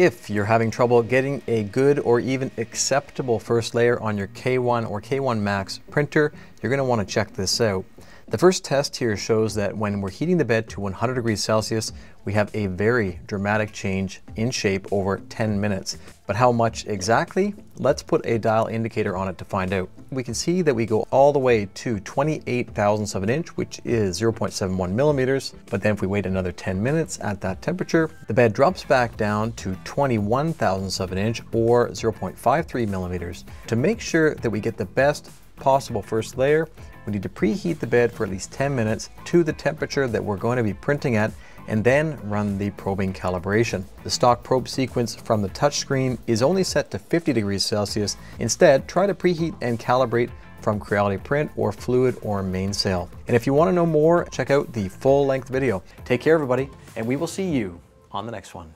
If you're having trouble getting a good or even acceptable first layer on your K1 or K1 Max printer, you're going to want to check this out. The first test here shows that when we're heating the bed to 100 degrees Celsius, we have a very dramatic change in shape over 10 minutes. But how much exactly? Let's put a dial indicator on it to find out. We can see that we go all the way to 28 thousandths of an inch, which is 0.71 millimeters. But then if we wait another 10 minutes at that temperature, the bed drops back down to 21 thousandths of an inch or 0.53 millimeters. To make sure that we get the best possible first layer, we need to preheat the bed for at least 10 minutes to the temperature that we're going to be printing at and then run the probing calibration. The stock probe sequence from the touchscreen is only set to 50 degrees Celsius. Instead, try to preheat and calibrate from Creality Print or Fluidd or Mainsail. And if you want to know more, check out the full length video. Take care everybody, and we will see you on the next one.